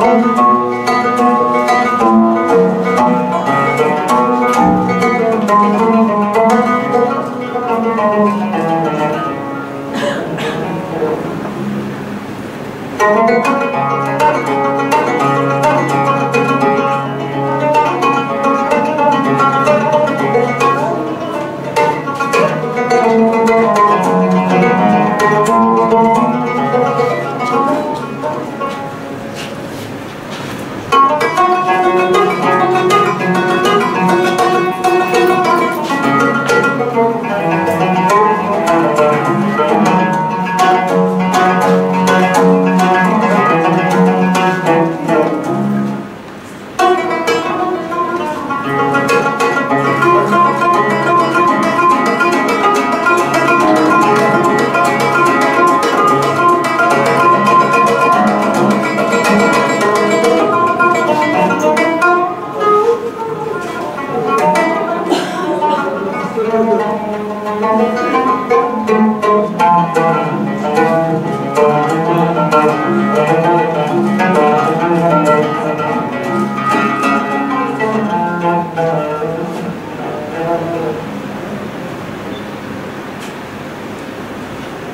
Thank.